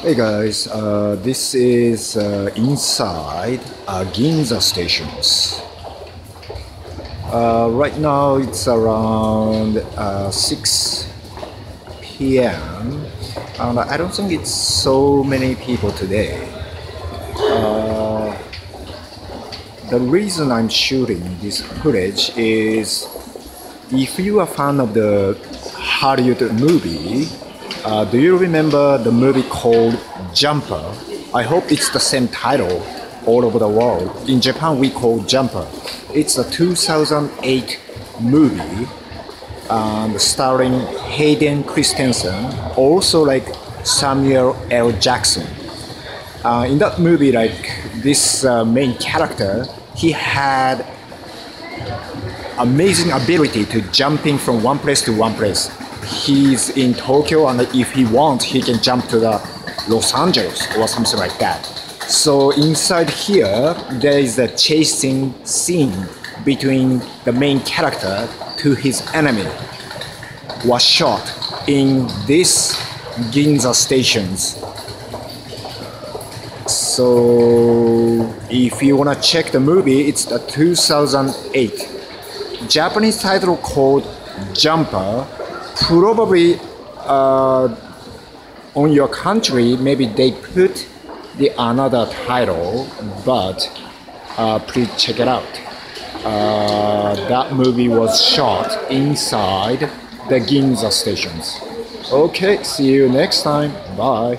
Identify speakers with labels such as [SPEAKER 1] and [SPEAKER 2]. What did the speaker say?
[SPEAKER 1] Hey guys, uh, this is uh, inside uh, Ginza stations. Right now it's around uh, 6 p.m. and I don't think it's so many people today. Uh, the reason I'm shooting this footage is if you are a fan of the Hollywood movie, uh, do you remember the movie called Jumper? I hope it's the same title all over the world. In Japan, we call Jumper. It's a 2008 movie um, starring Hayden Christensen, also like Samuel L. Jackson. Uh, in that movie, like this uh, main character, he had amazing ability to jumping from one place to one place he's in Tokyo and if he wants, he can jump to the Los Angeles or something like that. So inside here, there is a chasing scene between the main character to his enemy was shot in this Ginza stations. So if you wanna check the movie, it's the 2008 Japanese title called Jumper probably uh, on your country maybe they put the another title but uh, please check it out. Uh, that movie was shot inside the Ginza stations. Okay see you next time. Bye